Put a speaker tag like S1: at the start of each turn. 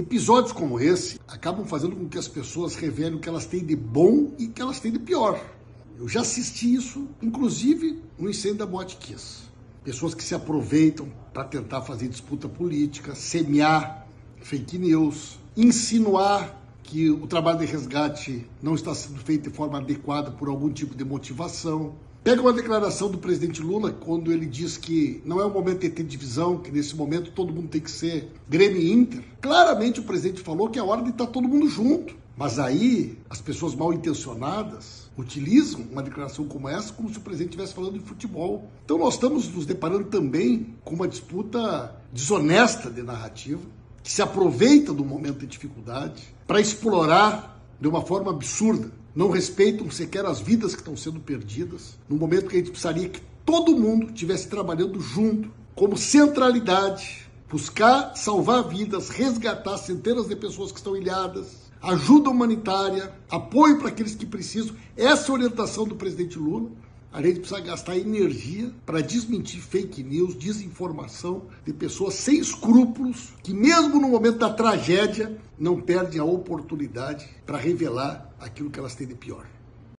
S1: Episódios como esse acabam fazendo com que as pessoas revelem o que elas têm de bom e o que elas têm de pior. Eu já assisti isso, inclusive no incêndio da Boate Kiss. Pessoas que se aproveitam para tentar fazer disputa política, semear fake news, insinuar que o trabalho de resgate não está sendo feito de forma adequada por algum tipo de motivação. Pega uma declaração do presidente Lula quando ele diz que não é o momento de ter divisão, que nesse momento todo mundo tem que ser Grêmio e Inter. Claramente o presidente falou que é hora de estar todo mundo junto. Mas aí as pessoas mal intencionadas utilizam uma declaração como essa como se o presidente estivesse falando de futebol. Então nós estamos nos deparando também com uma disputa desonesta de narrativa que se aproveita do momento de dificuldade para explorar de uma forma absurda. Não respeitam sequer as vidas que estão sendo perdidas, no momento que a gente precisaria que todo mundo estivesse trabalhando junto, como centralidade, buscar salvar vidas, resgatar centenas de pessoas que estão ilhadas, ajuda humanitária, apoio para aqueles que precisam. Essa é a orientação do presidente Lula. A gente precisa gastar energia para desmentir fake news, desinformação de pessoas sem escrúpulos, que mesmo no momento da tragédia não perdem a oportunidade para revelar aquilo que elas têm de pior.